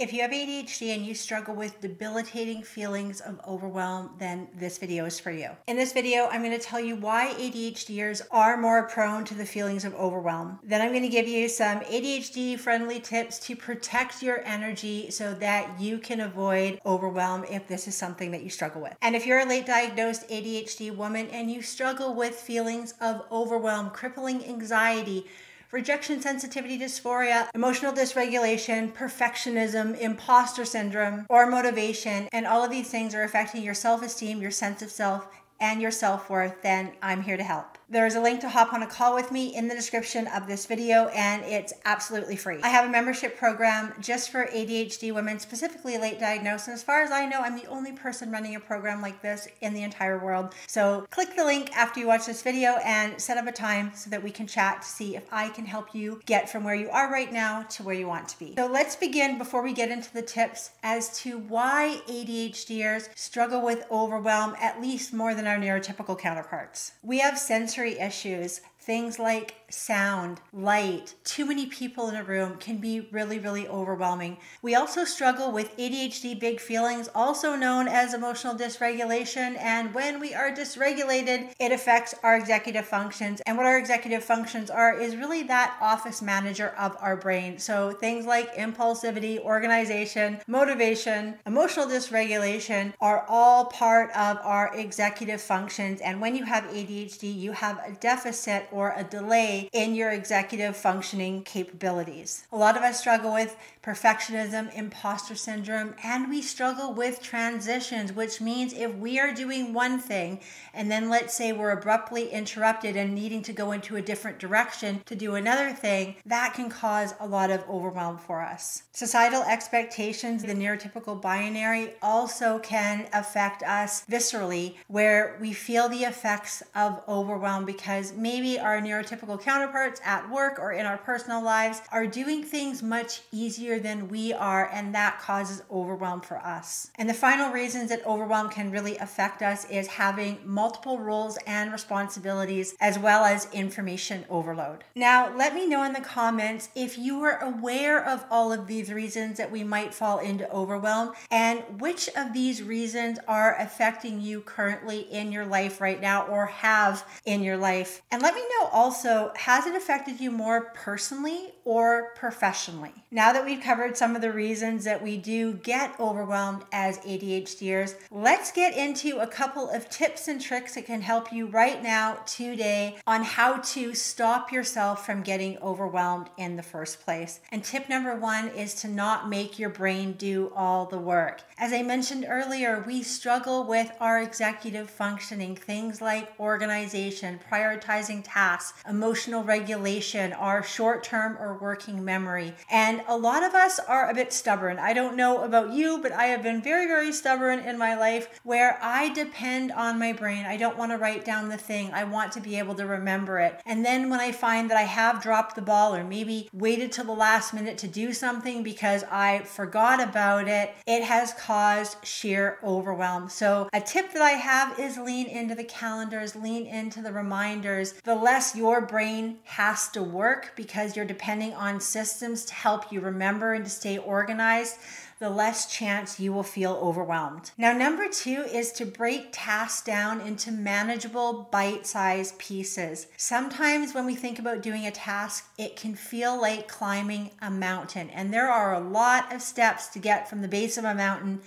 If you have ADHD and you struggle with debilitating feelings of overwhelm, then this video is for you. In this video, I'm going to tell you why ADHDers are more prone to the feelings of overwhelm. Then I'm going to give you some ADHD friendly tips to protect your energy so that you can avoid overwhelm if this is something that you struggle with. And if you're a late diagnosed ADHD woman and you struggle with feelings of overwhelm, crippling anxiety, rejection sensitivity dysphoria, emotional dysregulation, perfectionism, imposter syndrome, or motivation, and all of these things are affecting your self esteem, your sense of self, and your self worth, then I'm here to help. There is a link to hop on a call with me in the description of this video, and it's absolutely free. I have a membership program just for ADHD women, specifically late diagnosed. And as far as I know, I'm the only person running a program like this in the entire world. So click the link after you watch this video and set up a time so that we can chat to see if I can help you get from where you are right now to where you want to be. So let's begin before we get into the tips as to why ADHDers struggle with overwhelm at least more than our neurotypical counterparts. We have sensory sensory issues Things like sound, light, too many people in a room can be really, really overwhelming. We also struggle with ADHD big feelings, also known as emotional dysregulation. And when we are dysregulated, it affects our executive functions. And what our executive functions are is really that office manager of our brain. So things like impulsivity, organization, motivation, emotional dysregulation are all part of our executive functions. And when you have ADHD, you have a deficit or a delay in your executive functioning capabilities. A lot of us struggle with perfectionism, imposter syndrome, and we struggle with transitions, which means if we are doing one thing and then let's say we're abruptly interrupted and needing to go into a different direction to do another thing, that can cause a lot of overwhelm for us. Societal expectations, the neurotypical binary, also can affect us viscerally, where we feel the effects of overwhelm because maybe our neurotypical counterparts at work or in our personal lives are doing things much easier than we are, and that causes overwhelm for us. And the final reasons that overwhelm can really affect us is having multiple roles and responsibilities, as well as information overload. Now, let me know in the comments if you are aware of all of these reasons that we might fall into overwhelm, and which of these reasons are affecting you currently in your life right now or have in your life. And let me know also, has it affected you more personally or professionally? Now that we've covered some of the reasons that we do get overwhelmed as ADHDers, let's get into a couple of tips and tricks that can help you right now, today, on how to stop yourself from getting overwhelmed in the first place. And tip number one is to not make your brain do all the work. As I mentioned earlier, we struggle with our executive functioning, things like organization, prioritizing tasks, emotional regulation, our short term or working memory. And a lot of us are a bit stubborn. I don't know about you, but I have been very, very stubborn in my life where I depend on my brain. I don't want to write down the thing, I want to be able to remember it. And then when I find that I have dropped the ball or maybe waited till the last minute to do something because I forgot about it, it has caused sheer overwhelm. So, a tip that I have is lean into the calendars, lean into the reminders. The less your brain has to work because you're depending on systems to help you remember and to stay organized, the less chance you will feel overwhelmed. Now, number two is to break tasks down into manageable bite sized pieces. Sometimes when we think about doing a task, it can feel like climbing a mountain, and there are a lot of steps to get from the base of a mountain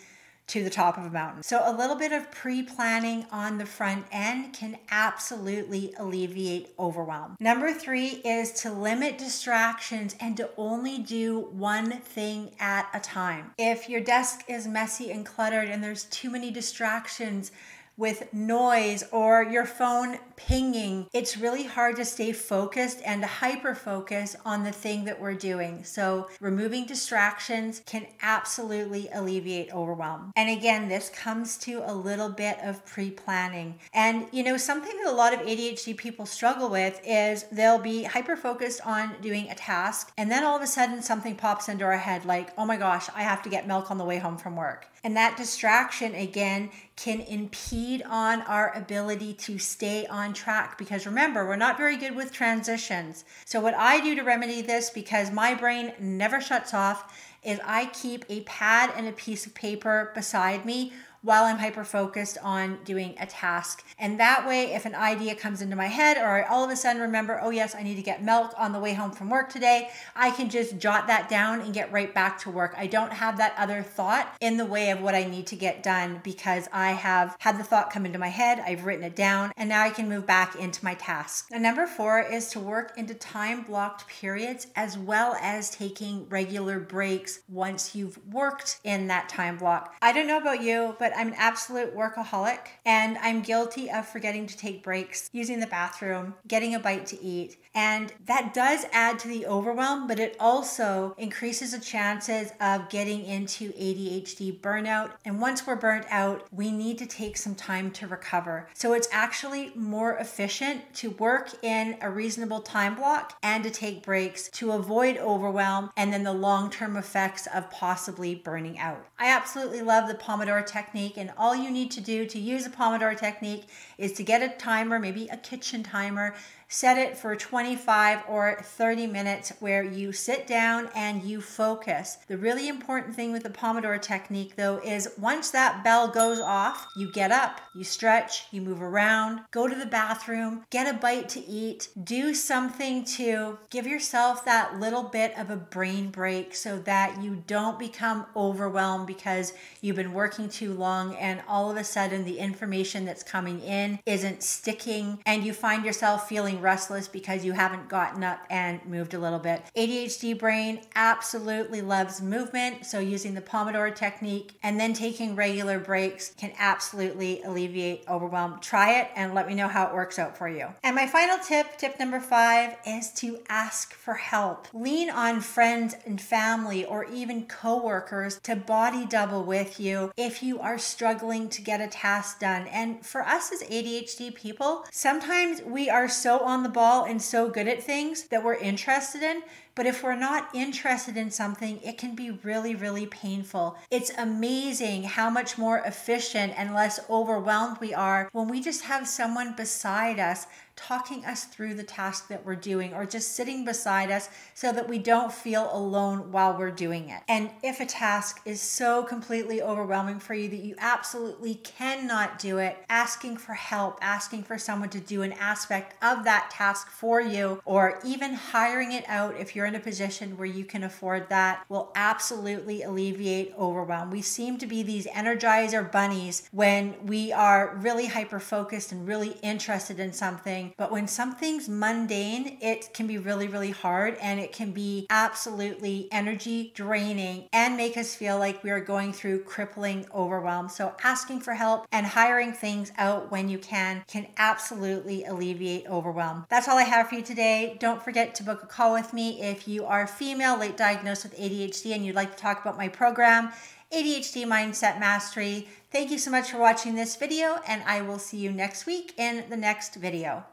to the top of a mountain. So, a little bit of pre planning on the front end can absolutely alleviate overwhelm. Number three is to limit distractions and to only do one thing at a time. If your desk is messy and cluttered and there's too many distractions, with noise or your phone pinging, it's really hard to stay focused and hyper focus on the thing that we're doing. So, removing distractions can absolutely alleviate overwhelm. And again, this comes to a little bit of pre planning. And, you know, something that a lot of ADHD people struggle with is they'll be hyper focused on doing a task, and then all of a sudden something pops into our head like, oh my gosh, I have to get milk on the way home from work. And that distraction, again, can impede on our ability to stay on track because remember, we're not very good with transitions. So, what I do to remedy this, because my brain never shuts off, is I keep a pad and a piece of paper beside me while I'm hyper focused on doing a task. And that way, if an idea comes into my head or I all of a sudden remember, oh, yes, I need to get milk on the way home from work today, I can just jot that down and get right back to work. I don't have that other thought in the way of what I need to get done because I have had the thought come into my head, I've written it down, and now I can move back into my task. And number four is to work into time blocked periods as well as taking regular breaks once you've worked in that time block. I don't know about you, but I'm an absolute workaholic and I'm guilty of forgetting to take breaks, using the bathroom, getting a bite to eat. And that does add to the overwhelm, but it also increases the chances of getting into ADHD burnout. And once we're burnt out, we need to take some time to recover. So it's actually more efficient to work in a reasonable time block and to take breaks to avoid overwhelm and then the long term effects of possibly burning out. I absolutely love the Pomodoro technique, and all you need to do to use a Pomodoro technique is to get a timer, maybe a kitchen timer set it for 25 or 30 minutes where you sit down and you focus. The really important thing with the Pomodoro technique, though, is once that bell goes off, you get up, you stretch, you move around, go to the bathroom, get a bite to eat, do something to give yourself that little bit of a brain break so that you don't become overwhelmed because you've been working too long and all of a sudden the information that's coming in isn't sticking and you find yourself feeling restless because you haven't gotten up and moved a little bit. ADHD brain absolutely loves movement, so using the Pomodoro technique and then taking regular breaks can absolutely alleviate overwhelm. Try it and let me know how it works out for you. And my final tip, tip number five, is to ask for help. Lean on friends and family or even coworkers to body double with you if you are struggling to get a task done. And for us as ADHD people, sometimes we are so on the ball and so good at things that we're interested in but if we're not interested in something, it can be really, really painful. It's amazing how much more efficient and less overwhelmed we are when we just have someone beside us talking us through the task that we're doing or just sitting beside us so that we don't feel alone while we're doing it. And if a task is so completely overwhelming for you that you absolutely cannot do it, asking for help, asking for someone to do an aspect of that task for you, or even hiring it out if you're you're in a position where you can afford that will absolutely alleviate overwhelm. We seem to be these energizer bunnies when we are really hyper focused and really interested in something. But when something's mundane, it can be really, really hard and it can be absolutely energy draining and make us feel like we are going through crippling overwhelm. So, asking for help and hiring things out when you can can absolutely alleviate overwhelm. That's all I have for you today. Don't forget to book a call with me if if you are female, late diagnosed with ADHD, and you'd like to talk about my program, ADHD Mindset Mastery. Thank you so much for watching this video, and I will see you next week in the next video.